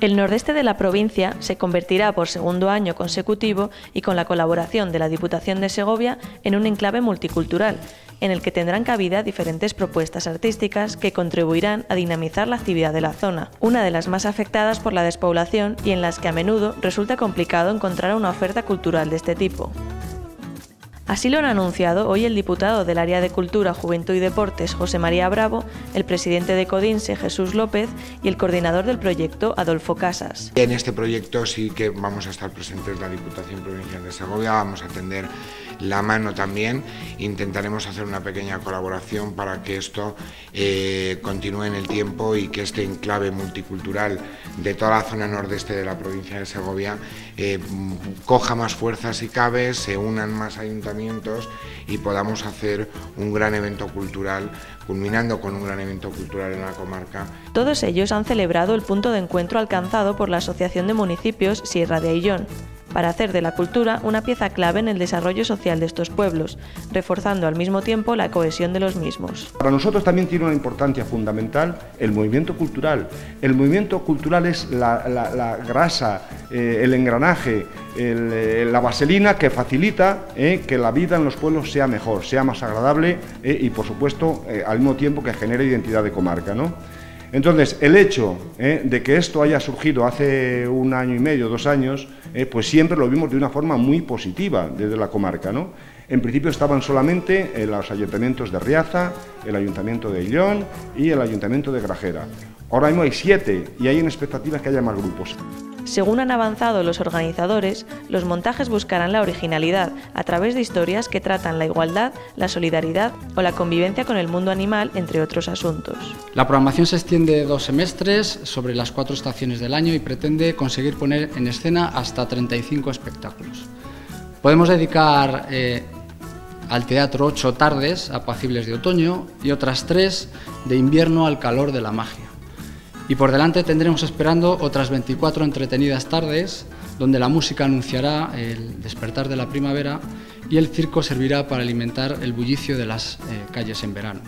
El nordeste de la provincia se convertirá por segundo año consecutivo y con la colaboración de la Diputación de Segovia en un enclave multicultural, en el que tendrán cabida diferentes propuestas artísticas que contribuirán a dinamizar la actividad de la zona, una de las más afectadas por la despoblación y en las que a menudo resulta complicado encontrar una oferta cultural de este tipo. Así lo han anunciado hoy el diputado del área de Cultura, Juventud y Deportes, José María Bravo, el presidente de Codinse, Jesús López, y el coordinador del proyecto, Adolfo Casas. En este proyecto sí que vamos a estar presentes la Diputación Provincial de Segovia, vamos a atender la mano también. Intentaremos hacer una pequeña colaboración para que esto eh, continúe en el tiempo y que este enclave multicultural de toda la zona nordeste de la provincia de Segovia eh, coja más fuerzas si cabe, se unan más ayuntamientos y podamos hacer un gran evento cultural, culminando con un gran evento cultural en la comarca. Todos ellos han celebrado el punto de encuentro alcanzado por la Asociación de Municipios Sierra de Aillón para hacer de la cultura una pieza clave en el desarrollo social de estos pueblos, reforzando al mismo tiempo la cohesión de los mismos. Para nosotros también tiene una importancia fundamental el movimiento cultural. El movimiento cultural es la, grasa, eh, el engranaje, eh, la vaselina que facilita eh, que la vida en los pueblos sea mejor, sea más agradable y por supuesto al mismo tiempo que genere identidad de comarca. ¿no? Entonces, el hecho eh, de que esto haya surgido hace un año y medio, dos años, eh, pues siempre lo vimos de una forma muy positiva desde la comarca. ¿no? En principio estaban solamente eh, los ayuntamientos de Riaza, el ayuntamiento de Illón y el ayuntamiento de Grajera. Ahora mismo hay siete y hay en expectativas que haya más grupos. Según han avanzado los organizadores, los montajes buscarán la originalidad a través de historias que tratan la igualdad, la solidaridad o la convivencia con el mundo animal, entre otros asuntos. La programación se extiende dos semestres sobre las cuatro estaciones del año y pretende conseguir poner en escena hasta 35 espectáculos. Podemos dedicar eh, al teatro ocho tardes apacibles de otoño y otras tres de invierno al calor de la magia. Y por delante tendremos esperando otras 24 entretenidas tardes, donde la música anunciará el despertar de la primavera y el circo servirá para alimentar el bullicio de las eh, calles en verano.